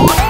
Woo!